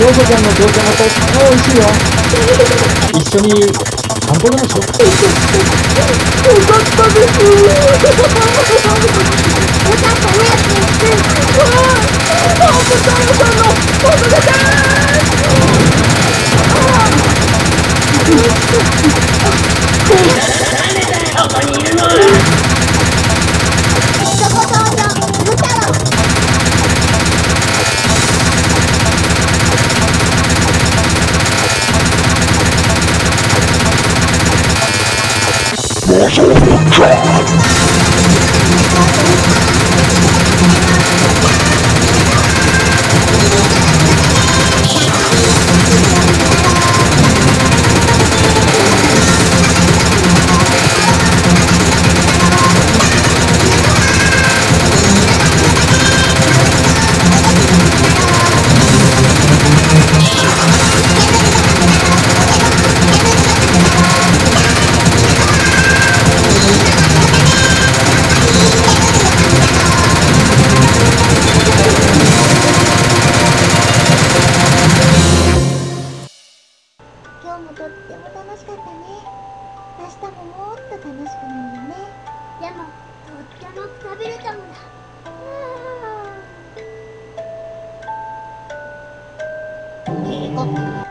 ヨーコちゃんの紅茶もとっても美味しいよ。一緒に散歩でもしよう。よかったです今日もとっても楽しかったね。明日ももっと楽しくなるよね。でもとってもくたびれたもんだ。あ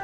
ー